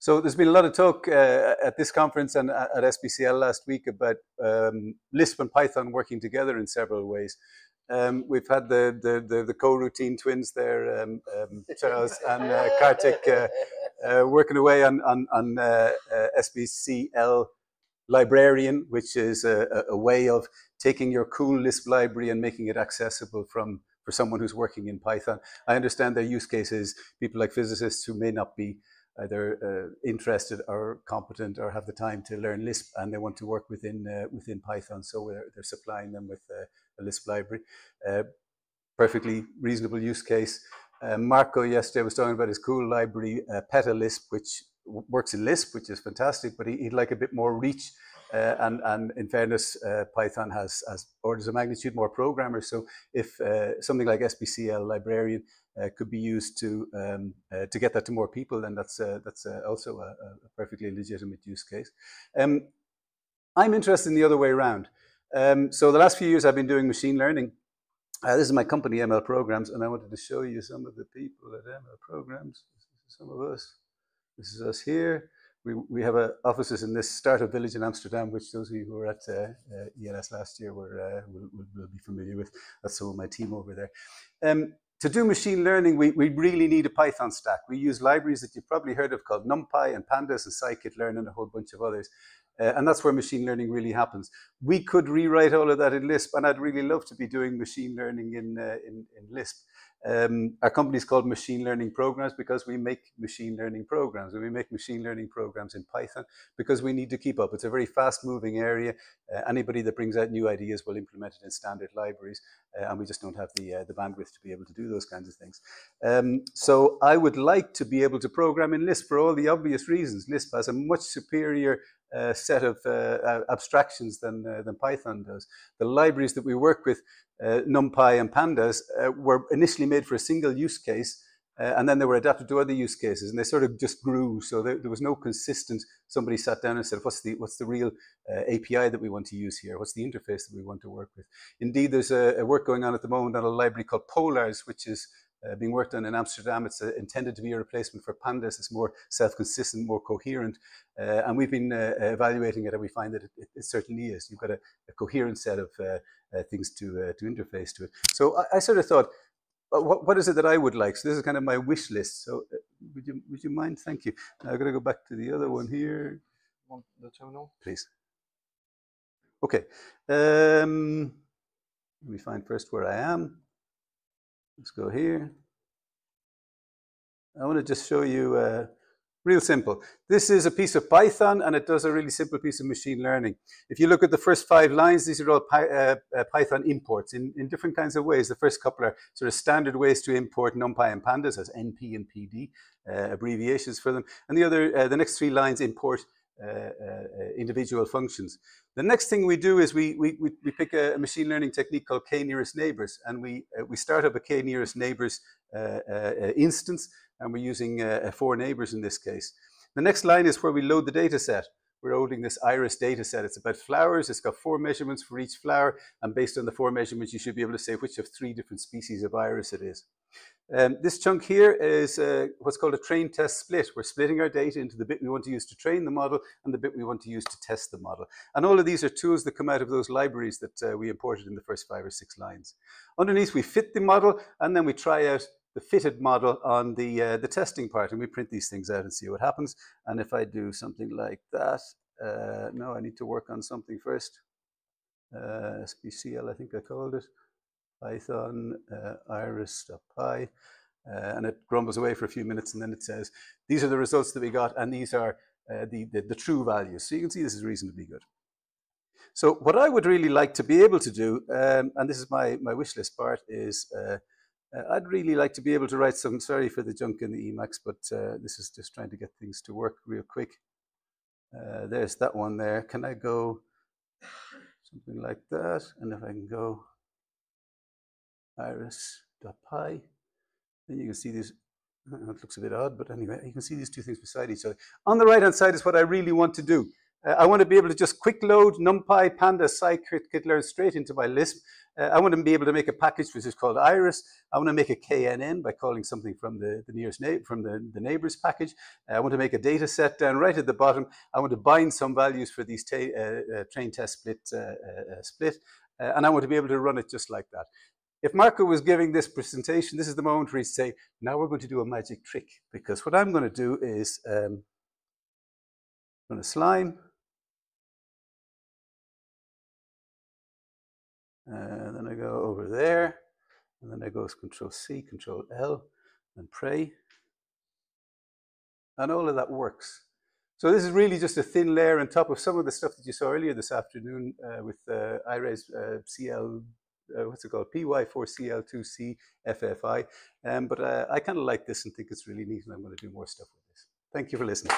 So there's been a lot of talk uh, at this conference and at SBCL last week about um, Lisp and Python working together in several ways. Um, we've had the, the, the, the coroutine twins there, um, um, Charles and uh, Kartik, uh, uh, working away on, on, on uh, uh, SBCL Librarian, which is a, a, way of taking your cool Lisp library and making it accessible from for someone who's working in Python. I understand their use cases, people like physicists who may not be either uh, interested or competent or have the time to learn Lisp and they want to work within uh, within Python. So they're, they're supplying them with uh, a Lisp library. Uh, perfectly reasonable use case. Uh, Marco yesterday was talking about his cool library, uh, PetaLisp, which works in Lisp, which is fantastic, but he, would like a bit more reach. Uh, and, and in fairness, uh, Python has, has orders of magnitude more programmers. So if uh, something like SBCL librarian uh, could be used to um, uh, to get that to more people, then that's uh, that's also a, a, perfectly legitimate use case. Um, I'm interested in the other way around. Um, so the last few years I've been doing machine learning. this is my company, ML Programs, and I wanted to show you some of the people at ML Programs. some of us. This is us here. We, we have uh, offices in this startup village in Amsterdam, which those of you who were at uh, uh, ELS last year were, will, will, will, be familiar with. That's some of my team over there. Um, to do machine learning, we, we really need a Python stack. We use libraries that you've probably heard of called NumPy and Pandas and scikit-learn and a whole bunch of others. Uh, and that's where machine learning really happens. We could rewrite all of that in Lisp, and I'd really love to be doing machine learning in, uh, in, in Lisp. Um, our company is called Machine Learning Programs because we make machine learning programs and we make machine learning programs in Python because we need to keep up. It's a very fast moving area. Uh, anybody that brings out new ideas will implement it in standard libraries uh, and we just don't have the, uh, the bandwidth to be able to do those kinds of things. Um, so I would like to be able to program in Lisp for all the obvious reasons. Lisp has a much superior uh, set of uh, abstractions than, uh, than Python does. The libraries that we work with uh, NumPy and Pandas uh, were initially made for a single use case, uh, and then they were adapted to other use cases, and they sort of just grew. So there, there was no consistent. Somebody sat down and said, "What's the what's the real uh, API that we want to use here? What's the interface that we want to work with?" Indeed, there's a, a work going on at the moment on a library called Polars, which is uh, being worked on in Amsterdam. It's uh, intended to be a replacement for Pandas. It's more self-consistent, more coherent, uh, and we've been uh, evaluating it, and we find that it, it, it certainly is. You've got a, a coherent set of uh, uh, things to to interface to it. So I, I sort of thought, what, what is it that I would like? So this is kind of my wish list. So would you would you mind? Thank you. Now I'm going to go back to the other one here. Want the terminal, please. Okay. Um, let me find first where I am. Let's go here. I want to just show you uh, real simple. This is a piece of Python and it does a really simple piece of machine learning. If you look at the first five lines, these are all Py uh, uh, Python imports in, in different kinds of ways. The first couple are sort of standard ways to import NumPy and Pandas as NP and PD, uh, abbreviations for them. And the other, uh, the next three lines import uh, uh, individual functions. The next thing we do is we, we, we pick a, machine learning technique called k-nearest neighbors, and we, uh, we start up a k-nearest neighbors uh, uh, uh, instance, and we're using four neighbors in this case. The next line is where we load the data set. We're holding this iris data set. It's about flowers. It's got four measurements for each flower. And based on the four measurements, you should be able to say which of three different species of iris it is. Um, this chunk here is uh, what's called a train test split. We're splitting our data into the bit we want to use to train the model and the bit we want to use to test the model. And all of these are tools that come out of those libraries that uh, we imported in the first five or six lines. Underneath, we fit the model, and then we try out the fitted model on the, uh, the testing part, and we print these things out and see what happens. And if I do something like that, uh, no, I need to work on something first. Uh, SBCL, I think I called it. Python uh, iris.py, uh, and it grumbles away for a few minutes, and then it says, these are the results that we got, and these are uh, the, the, the, true values. So you can see this is reasonably good. So what I would really like to be able to do, um, and this is my, my wish list part, is uh, uh, I'd really like to be able to write some, sorry for the junk in the Emacs, but uh, this is just trying to get things to work real quick. there's that one there. Can I go something like that? And if I can go iris.py. Then you can see these, it looks a bit odd, but anyway, you can see these two things beside each other. On the right-hand side is what I really want to do. Uh, I want to be able to just quick load NumPy, Pandas, scikit-learn straight into my Lisp. Uh, I want to be able to make a package which is called Iris. I want to make a KNN by calling something from the, the nearest from the, the neighbors package. Uh, I want to make a data set down right at the bottom. I want to bind some values for these uh, uh, train test split uh, split. and I want to be able to run it just like that. If Marco was giving this presentation, this is the moment where he'd say, now we're going to do a magic trick because what I'm going to do is um, I'm going to slime And then I go over there, and then I go Control C, Control L, and pray. And all of that works. So this is really just a thin layer on top of some of the stuff that you saw earlier this afternoon uh, with uh, IRES uh, CL, uh, what's it called, PY4CL2C FFI. Um, but uh, I kind of like this and think it's really neat, and I'm going to do more stuff with this. Thank you for listening.